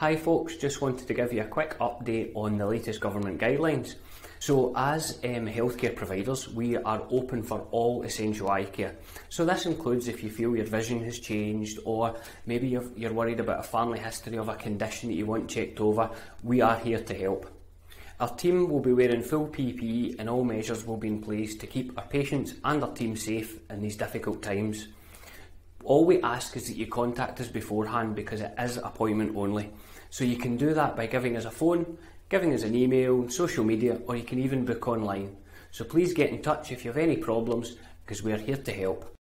Hi folks, just wanted to give you a quick update on the latest government guidelines. So as um, healthcare providers, we are open for all essential eye care. So this includes if you feel your vision has changed or maybe you're, you're worried about a family history of a condition that you want checked over, we are here to help. Our team will be wearing full PPE and all measures will be in place to keep our patients and our team safe in these difficult times. All we ask is that you contact us beforehand because it is appointment only. So you can do that by giving us a phone, giving us an email, social media, or you can even book online. So please get in touch if you have any problems because we are here to help.